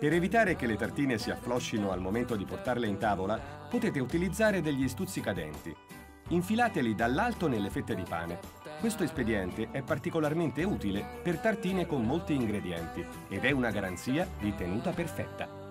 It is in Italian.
Per evitare che le tartine si affloscino al momento di portarle in tavola, potete utilizzare degli stuzzicadenti. Infilateli dall'alto nelle fette di pane. Questo espediente è particolarmente utile per tartine con molti ingredienti ed è una garanzia di tenuta perfetta.